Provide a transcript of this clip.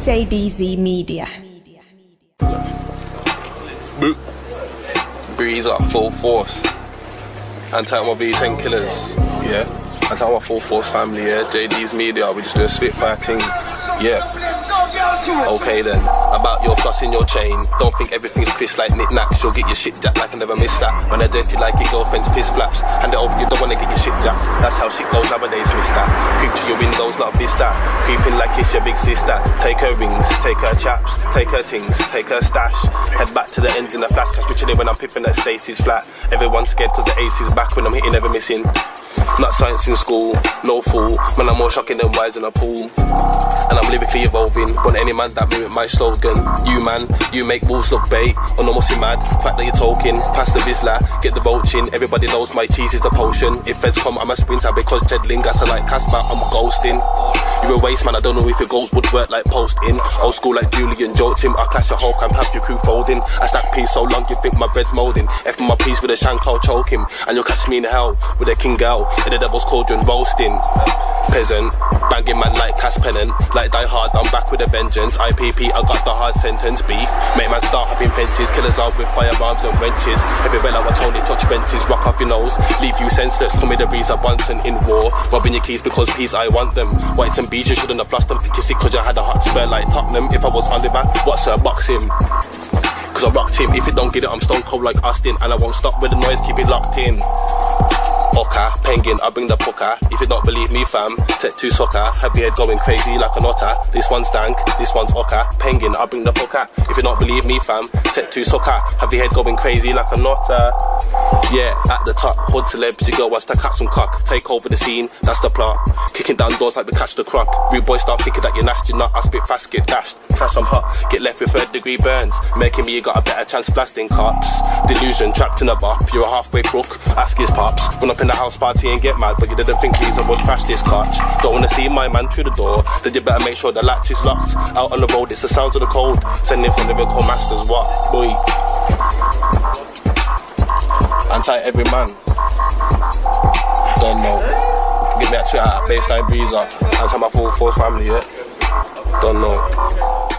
JDZ Media. Boop. Breeza full force. And Anti my V10 killers. Yeah. And Anti my full force family, yeah. JDZ Media. We just do a Spitfire thing. Yeah. Okay then, about your floss in your chain. Don't think everything's crisp like knickknacks. You'll get your shit jacked like I never miss that. When they're dirty like it, your girlfriend's piss flaps. Hand it over, you don't wanna get your shit jacked. That's how shit goes nowadays, miss that. Creep to your windows, not miss that. Creeping like it's your big sister. Take her rings, take her chaps, take her things, take her stash. Head back to the end in a flash, cause bitching when I'm pipping at Stacy's flat. Everyone's scared cause the ace is back when I'm hitting, never missing. Not science in school, no fool. Man, I'm more shocking than wise in a pool. And I'm lyrically evolving. Want any man that mimic my slogan. You man, you make wolves look bait. Or no he mad. Fact that you're talking. Pass the Vizsla, get the vulching. Everybody knows my cheese is the potion. If feds come, I'm a sprinter because Jed Lingas are like Casper, I'm ghosting. You're a waste man, I don't know if your goals would work like posting. Old school like Julian joked him. I clash your whole camp, have your crew folding. I stack peas so long you think my bread's molding. F my piece with a shank, I'll choke him. And you'll catch me in hell with a king girl in the devil's cauldron roasting. Peasant, banging man like Cass Pennant. Like Die Hard, I'm back with a vengeance. IPP, I got the hard sentence. Beef, make man start hopping fences. Killers out with firearms and wrenches. Everywhere like Tony touch fences. Rock off your nose, leave you senseless. Call me the of Bunsen in war. Robbing your keys because peas, I want them. Whites and bees, you shouldn't have lost them. Think you're sick cause you had a hot spur like Tottenham. If I was Oliver, what's a boxing? Cause I rocked him. If you don't get it, I'm stone cold like Austin. And I won't stop with the noise, keep it locked in. Oka, penguin, I bring the pucker. If you don't believe me, fam, take two soccer. Have your head going crazy like an otter. This one's dank, this one's oka. Penguin, I bring the pucker. If you don't believe me, fam, take two soccer. Have your head going crazy like an otter. Yeah, at the top, hood celebs, your girl wants to cut some cock. Take over the scene, that's the plot. Kicking down doors like we catch the croc. Rude boys start thinking that you're nasty, not. I spit fast, get dashed. Crash, I'm hot. Get left with third degree burns. Making me, you got a better chance blasting cops. Delusion, trapped in a bop. You're a halfway crook. Ask his pops. Run up in the house party and get mad, but you didn't think Lisa would crash this clutch. Don't wanna see my man through the door. Then you better make sure the latch is locked. Out on the road, it's the sounds of the cold. Sending from the lyrical masters, what? Boy. Anti every man. Don't know. Give me a Twitter at baseline Breeza. Anti my full force family, yeah? Don't know.